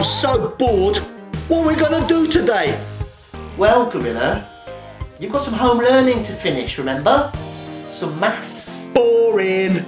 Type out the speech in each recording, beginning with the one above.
I'm so bored. What are we gonna do today? Well, Gorilla, you've got some home learning to finish, remember? Some maths. Boring.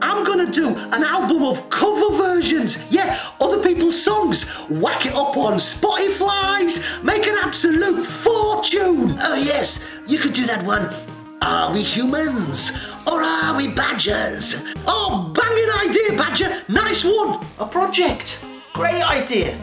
I'm gonna do an album of cover versions. Yeah, other people's songs. Whack it up on Spotify's. Make an absolute fortune. Oh, yes, you could do that one. Are we humans? Or are we badgers? Oh, banging idea, Badger. Nice one. A project. Great idea.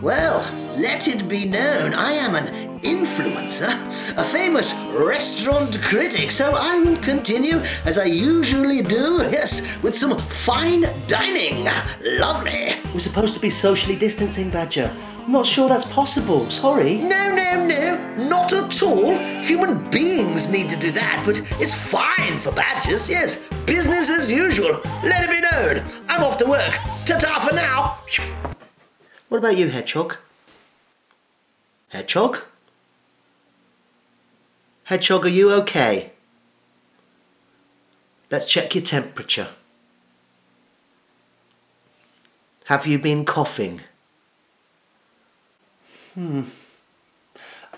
Well, let it be known I am an influencer, a famous restaurant critic, so I will continue as I usually do, yes, with some fine dining. Lovely. We're supposed to be socially distancing, Badger. I'm not sure that's possible. Sorry. No, no, no, not at all. Human beings need to do that, but it's fine for badgers, yes. Business as usual. Let it be known. I'm off to work. Ta-ta for now. What about you, Hedgehog? Hedgehog? Hedgehog, are you okay? Let's check your temperature. Have you been coughing? Hmm.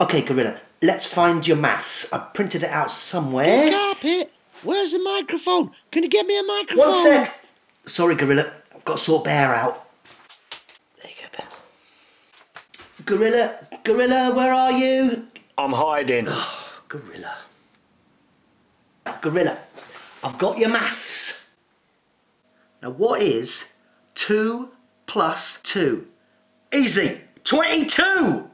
Okay, Gorilla, let's find your maths. I printed it out somewhere. Carpet, where's the microphone? Can you get me a microphone? One sec. Sorry, Gorilla. I've got to sort Bear out. There you go, Bear. Gorilla, Gorilla, where are you? I'm hiding. Oh, Gorilla. Gorilla, I've got your maths. Now, what is 2 plus 2? Easy. 22.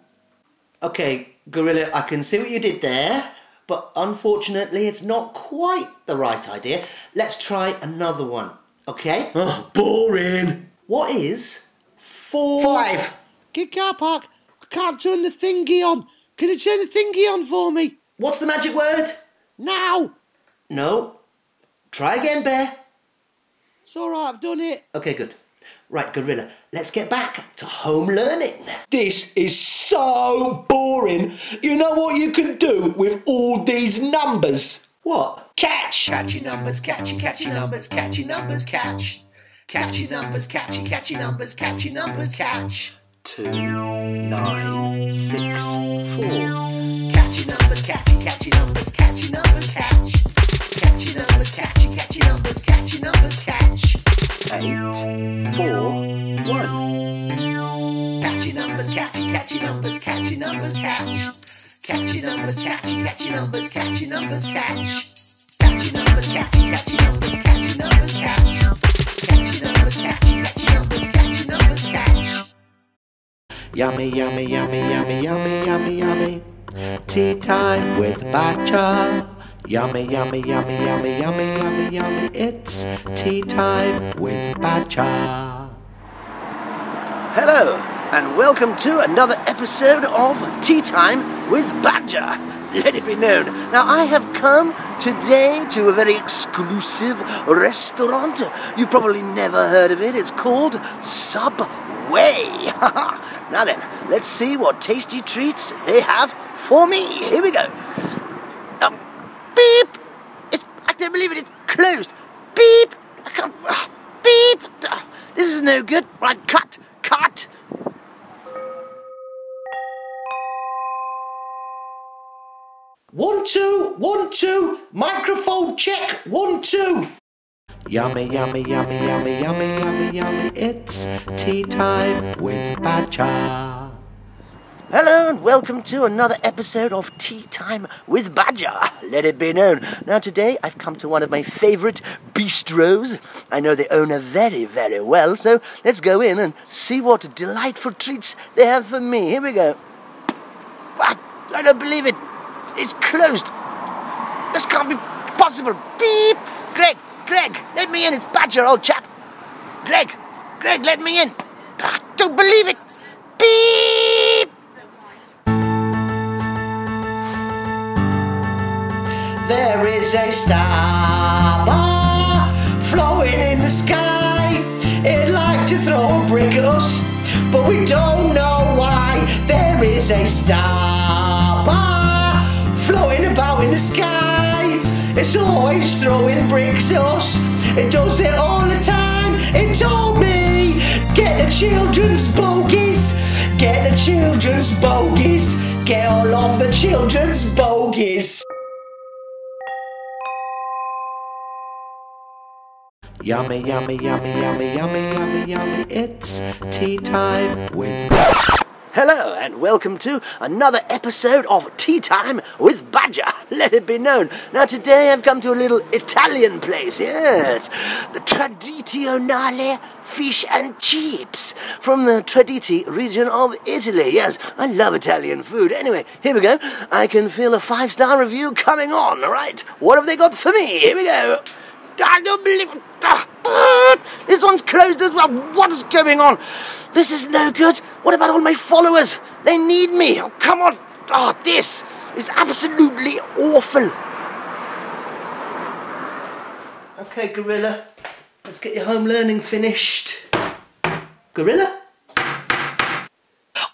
Okay, Gorilla, I can see what you did there, but unfortunately, it's not quite the right idea. Let's try another one, okay? Oh, boring. What is 4... Five. Kid Carpet. I can't turn the thingy on. Can you turn the thingy on for me? What's the magic word? Now. No. Try again, Bear. It's all right, I've done it. Okay, good. Right, Gorilla, let's get back to home learning. This is so boring. You know what you can do with all these numbers? What? Catch. Catchy numbers, catchy, catchy numbers, catchy numbers, catch. Catchy numbers, catchy, catchy numbers, catchy numbers, catch. Two, nine, six, four. Catchy numbers, catchy, catchy numbers, catchy numbers, catch. Catchy numbers, catchy, catchy numbers, catchy numbers, catch. Eight, four, one. Catchy numbers, catchy, catchy numbers, catchy numbers, catch. Catchy numbers, catchy, catchy numbers, catchy numbers, catch. Catchy numbers, catchy, catchy numbers, catchy numbers, catch. Catchy numbers, catchy, catchy numbers, catchy numbers, catch. Yummy, yummy, yummy, yummy, yummy, yummy, yummy. Tea time with Badger. Yummy, yummy, yummy, yummy, yummy, yummy, yummy. It's tea time with Badger. Hello, and welcome to another episode of Tea Time with Badger. Let it be known. Now, I have come today to a very exclusive restaurant. You've probably never heard of it. It's called Subway. now then, let's see what tasty treats they have for me. Here we go. Beep! It's, I don't believe it. It's closed. Beep! I can't. ah, beep! Ah, This is no good. Right, cut, cut. One, two, one, two. Microphone check. One, two. Yummy, yummy, yummy, yummy, yummy, yummy, yummy. It's tea time with Badger. Hello and welcome to another episode of Tea Time with Badger. Let it be known. Now today I've come to one of my favourite bistros. I know the owner very, very well, so let's go in and see what delightful treats they have for me. Here we go. What? I don't believe it. It's closed. This can't be possible. Beep! Greg, Greg, let me in. It's Badger, old chap. Greg, Greg, let me in. I don't believe it. Beep! Is a star flowing in the sky. It'd like to throw a brick at us, but we don't know why. There is a star floating about in the sky. It's always throwing bricks at us. It does it all the time. It told me, get the children's bogies, get the children's bogies, get all of the children's bogies. Yummy, yummy, yummy, yummy, yummy, yummy, yummy. It's tea time with. Hello, and welcome to another episode of Tea Time with Badger. Let it be known. Now, today I've come to a little Italian place. Yes, the Tradizionale Fish and Chips from the Traditi region of Italy. Yes, I love Italian food. Anyway, here we go. I can feel a five star review coming on. All right, what have they got for me? Here we go. I don't believe it. Ah, This one's closed as well. What is going on? This is no good. What about all my followers? They need me. Oh, come on. Oh, this is absolutely awful. Okay, Gorilla, let's get your home learning finished. Gorilla?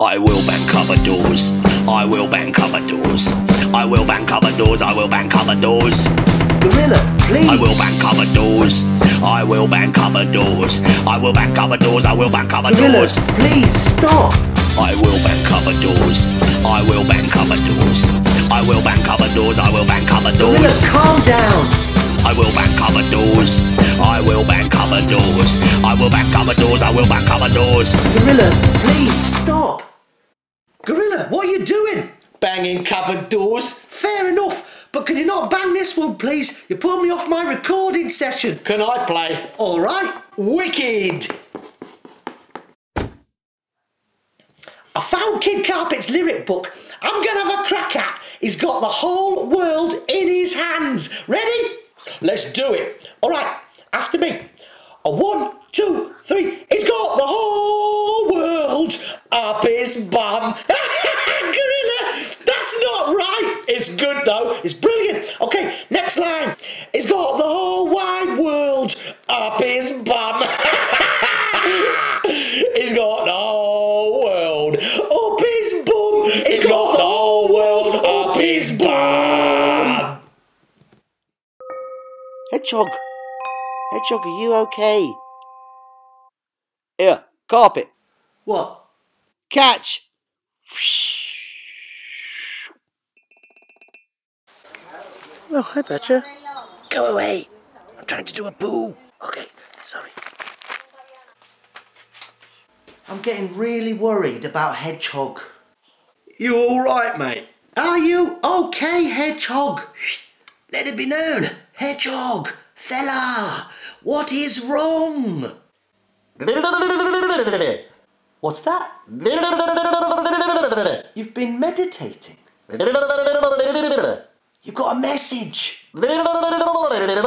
I will bang cupboard doors. I will bang cupboard doors. I will bang cupboard doors. I will bang cupboard doors. Gorilla, please. I will bang cupboard doors. I will bang cupboard doors. I will bang cupboard doors. I will bang cupboard Gorilla, doors. please stop. I will bang cupboard doors. I will bang cupboard doors. I will bang cupboard doors. I will bang cupboard Gorilla, calm down. I will bang cupboard doors. I will bang cupboard doors. I will bang cupboard doors. I will bang cupboard doors. Gorilla, please stop. Gorilla, what are you doing? Banging cupboard doors. Fair enough, but can you not bang this one, please? You pulled me off my recording session. Can I play? All right. Wicked. I found Kid Carpet's lyric book. I'm gonna have a crack at. He's got the whole world in his hands. Ready? Let's do it. All right. After me. A one, two, three. He's got the whole world up his bum. Hedgehog, are you okay? Here, carpet. What? Catch. Oh, hi, Badger. Go away. I'm trying to do a poo. Okay, sorry. I'm getting really worried about Hedgehog. You all right, mate? Are you okay, Hedgehog? Let it be known, Hedgehog, fella, what is wrong? What's that? You've been meditating. You've got a message.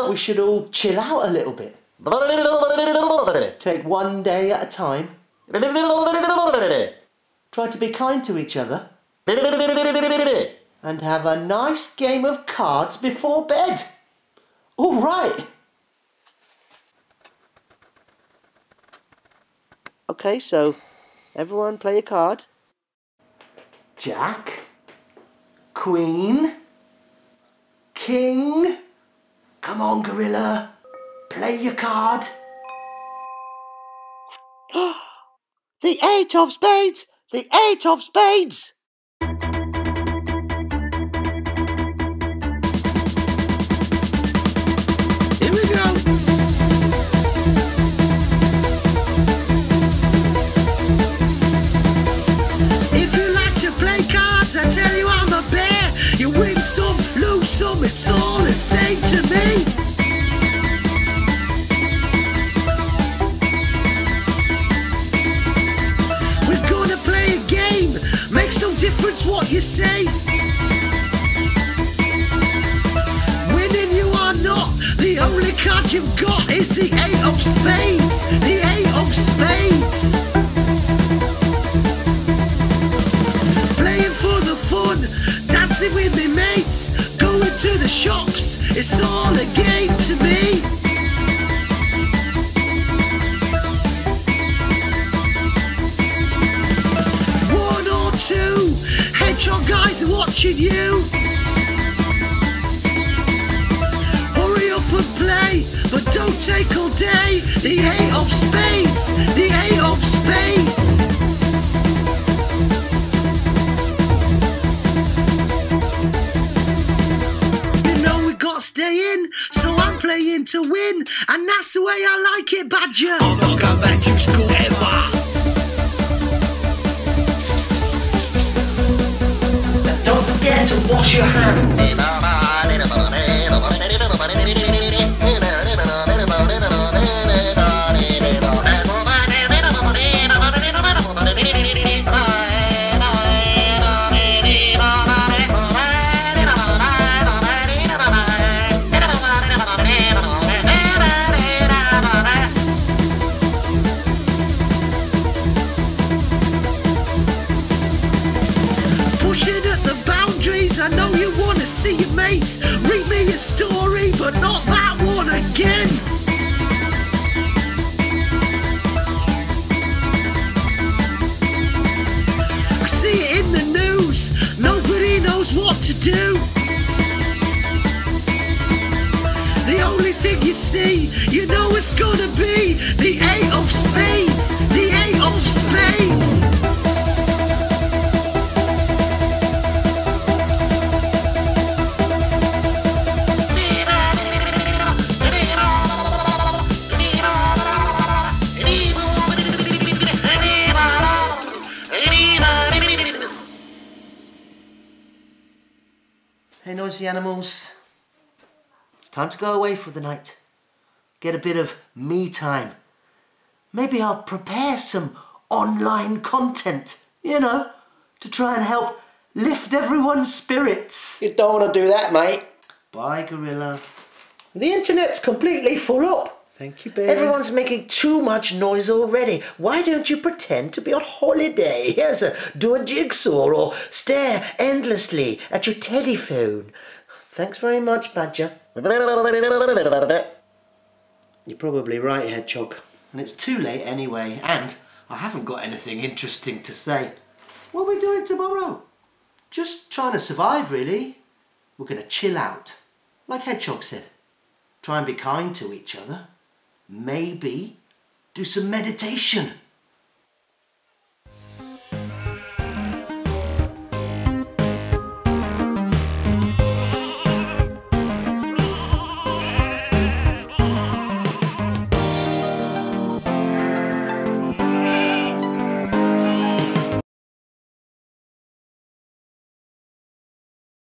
We should all chill out a little bit. Take one day at a time. Try to be kind to each other. And have a nice game of cards before bed. All right. Okay, so everyone play a card. Jack, Queen, King. Come on, Gorilla. Play your card. The eight of spades! The eight of spades! Some, lose some, it's all the same to me. We're gonna play a game. Makes no difference what you say. Winning you are not. The only card you've got is the eight of spades. The eight of spades. Fun, dancing with me mates, going to the shops. It's all a game to me. One or two, hedgehog guys are watching you. Hurry up and play, but don't snake all day. The eight of spades, the eight of spades. I'm to win, and that's the way I like it, Badger. I'm not going back to school ever. Don't forget to wash your hands. Mates. Read me a story, but not that one again. I see it in the news, nobody knows what to do. The only thing you see, you know it's gonna be the eight of spades, the eight of spades. Hey, noisy animals. It's time to go away for the night. Get a bit of me time. Maybe I'll prepare some online content, you know, to try and help lift everyone's spirits. You don't want to do that, mate. Bye, Gorilla. The internet's completely full up. Thank you, babe. Everyone's making too much noise already. Why don't you pretend to be on holiday? Yes, uh, do a jigsaw or stare endlessly at your telephone. Thanks very much, Badger. You're probably right, Hedgehog. And it's too late anyway, and I haven't got anything interesting to say. What are we doing tomorrow? Just trying to survive, really. We're going to chill out, like Hedgehog said. Try and be kind to each other. Maybe do some meditation.